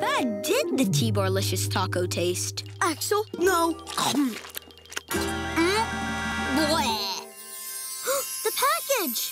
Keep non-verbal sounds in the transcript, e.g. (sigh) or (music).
That did the Tiborlicious taco taste? Axel, no. mm? (gasps) the package!